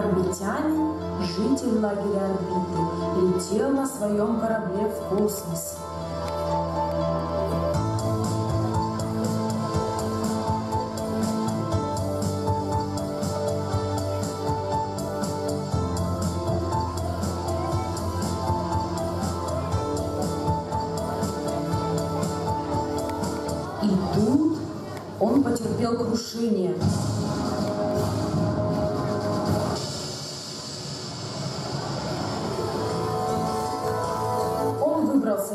Орбитянин, житель лагеря орбиты, летел на своем корабле в космосе. И тут он потерпел крушение.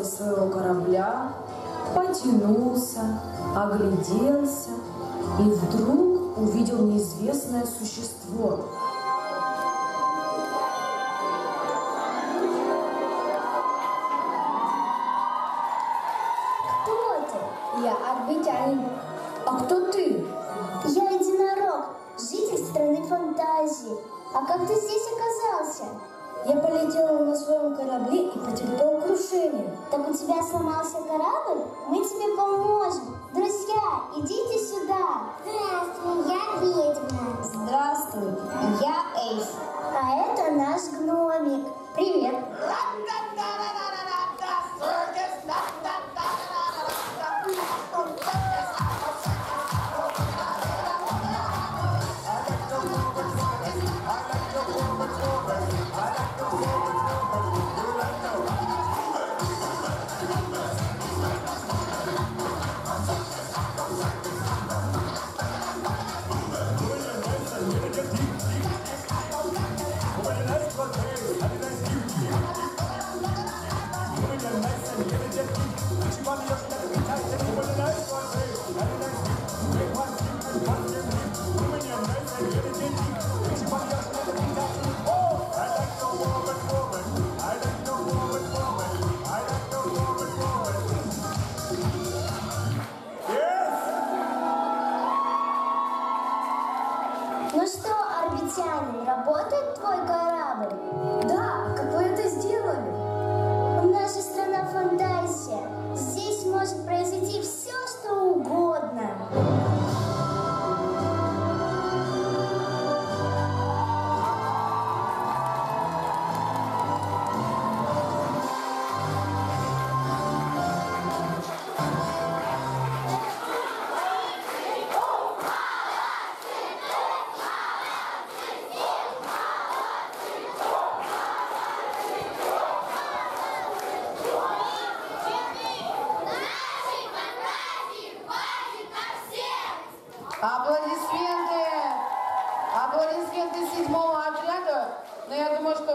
Своего корабля, потянулся, огляделся и вдруг увидел неизвестное существо. Кто ты? Я орбитянин. А кто ты? Я единорог, житель страны фантазии. А как ты здесь оказался? Я полетела на своем корабле и потерпел тебя сломался корабль? Мы тебе поможем. Ну что, орбитянин, работает твой корабль? Да, как вы это сделали? Аплодисменты! Аплодисменты седьмого отряда. Но я думаю, что